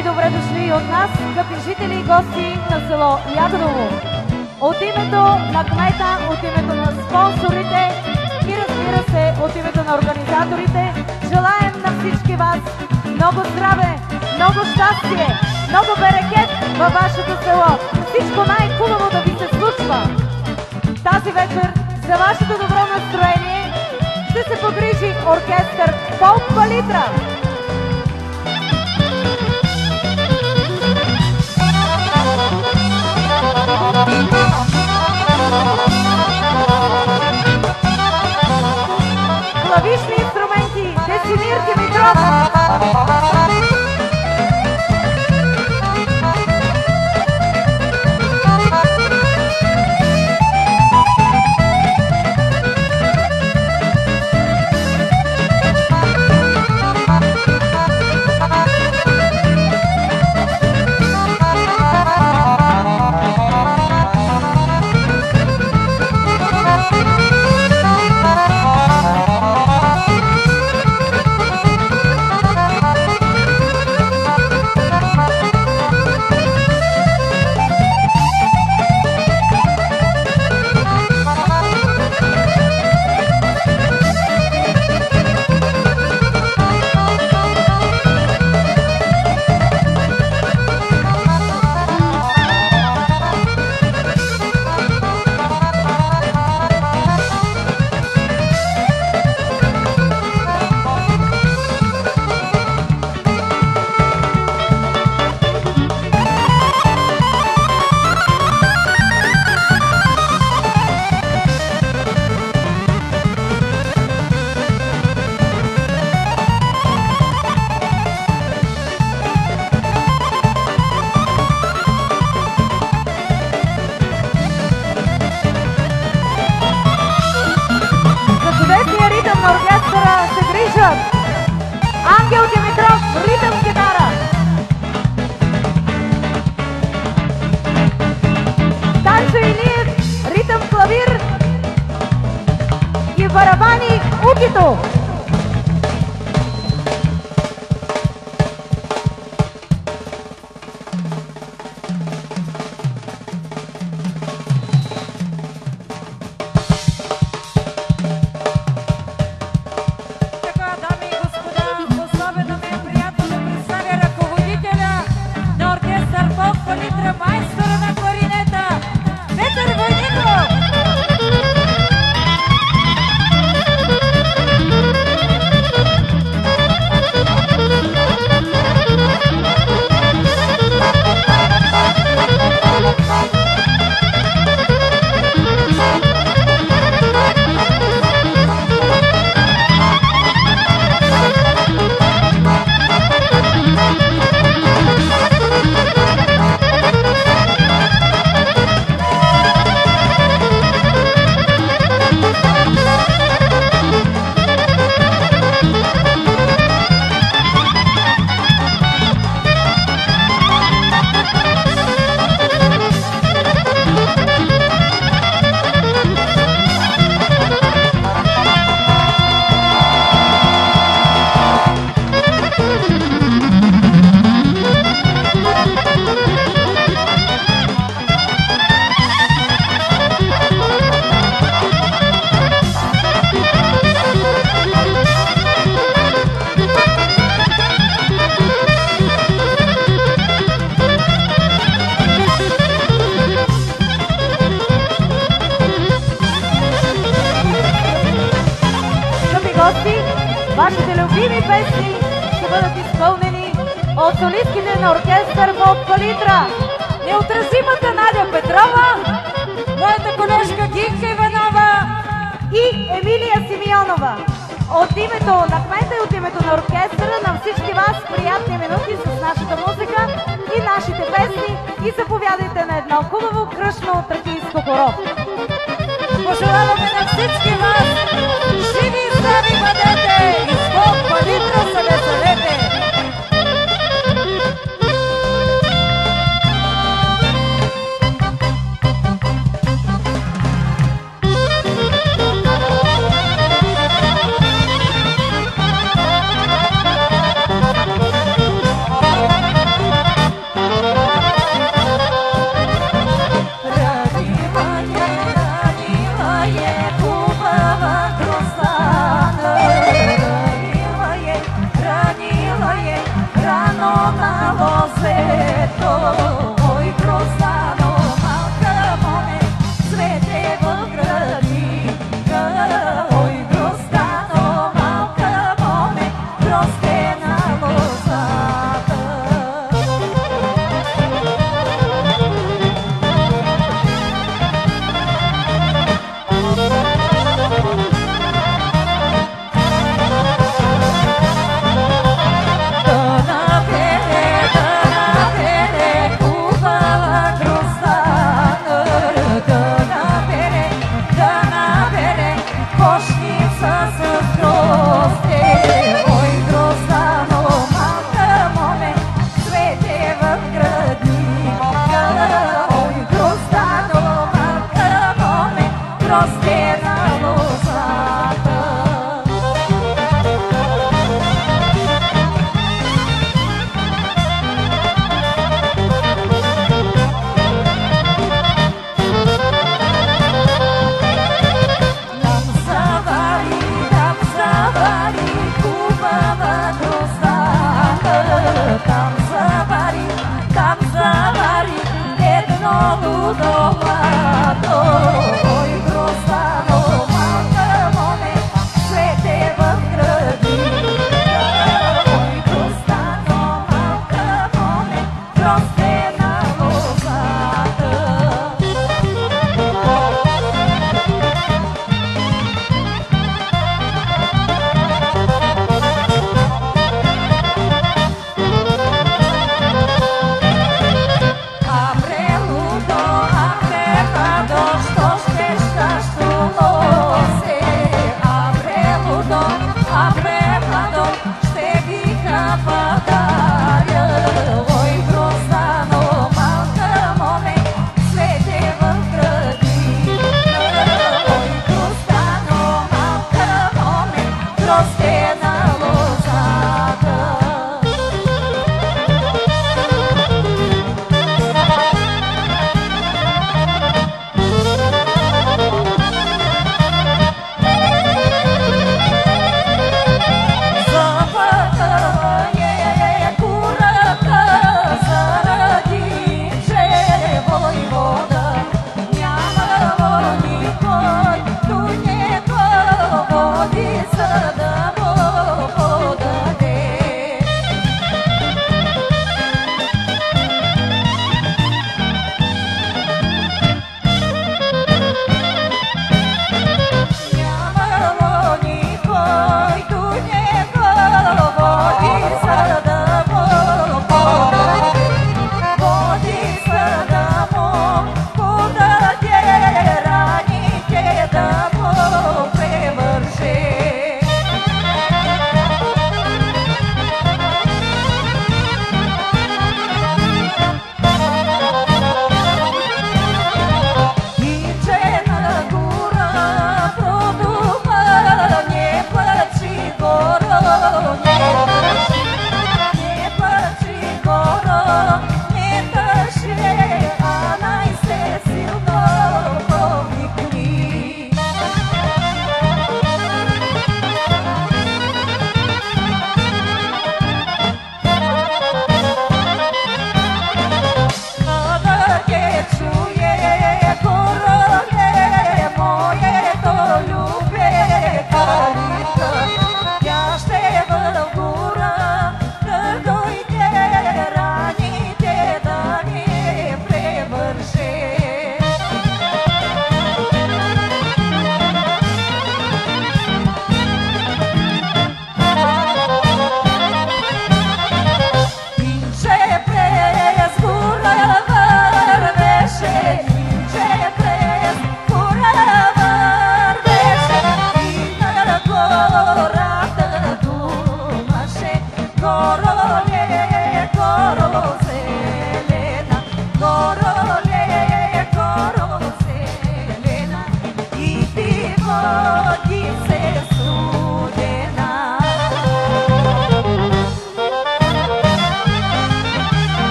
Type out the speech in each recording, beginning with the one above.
и добре дошли от нас, скъпи жители и гости на село Ягодово. От името на кмета, от името на спонсорите и разбира се, от името на организаторите, желаем на всички вас много здраве, много щастие, много берекет във вашето село. Всичко най-хубаво да ви се случва. Тази вечер за вашето добро настроение ще се погрижи оркестър Полк Палитра. Клавишни инструменти Десимир Димитров. Грижат Ангел Димитров, ритъм гитара. Танчо Илиев, ритъм клавир и барабани Укито. Ще бъдат изпълнени от солистките на оркестър Фолк Палитра. Неотразимата Надя Петрова Моята колежка Гинка Иванова и Емилия Симеонова. От името на кмета и от името на оркестъра на всички вас приятни минути с нашата музика и нашите песни и заповядайте на едно хубаво кръшно тракийско хоро. пожелаваме на всички вас живи и здрави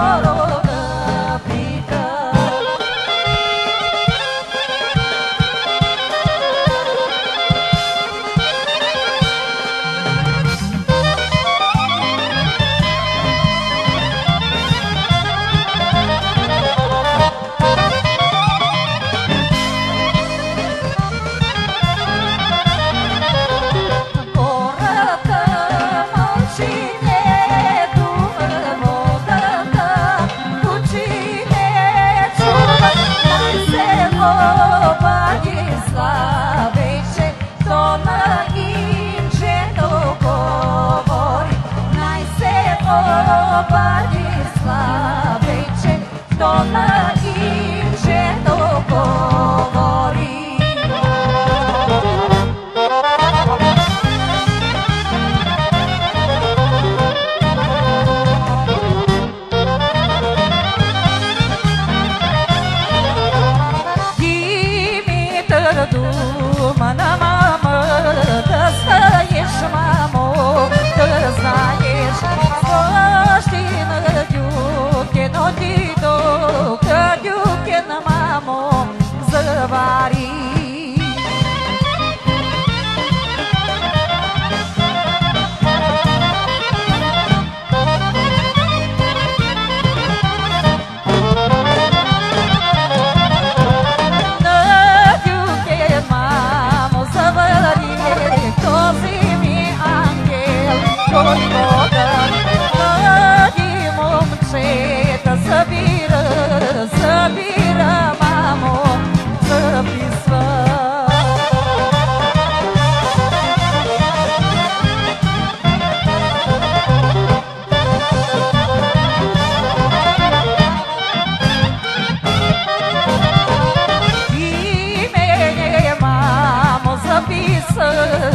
걸어. 色。